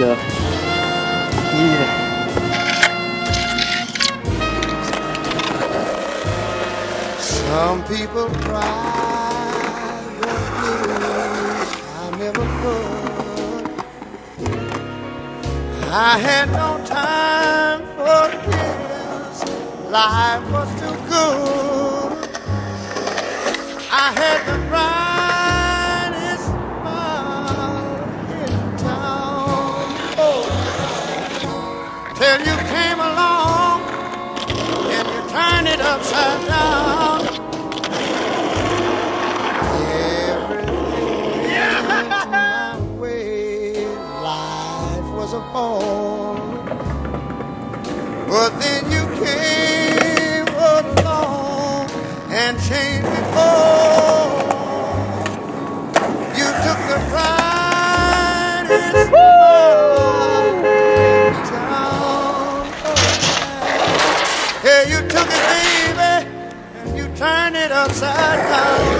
yeah. Some people cry I never could. I had no time for tears. Life was too good. But then you came along and changed. You took the pride in Yeah, you took it, baby, and you turned it upside down.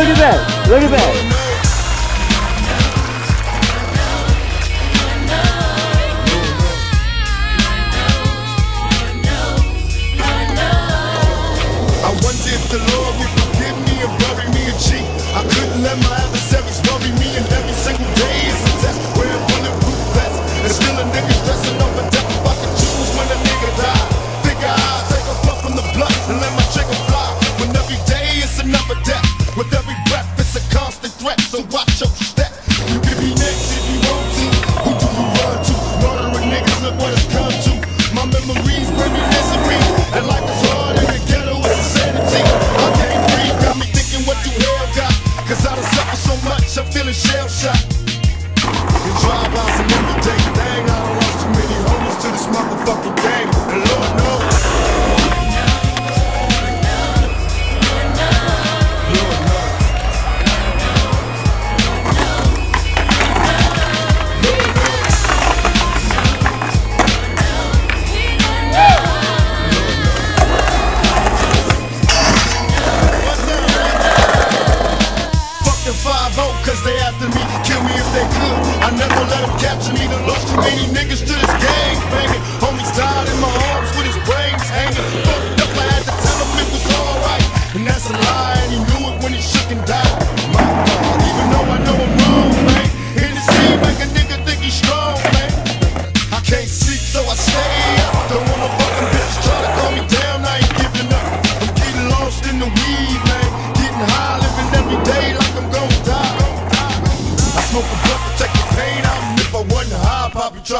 look at that. Look at that. I wonder if the Lord would forgive me and bury me a cheat. I couldn't let my adversary. They after me, kill me if they could. I never let them capture me, the lost too many niggas.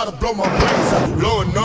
try to blow my brains out. Lord knows.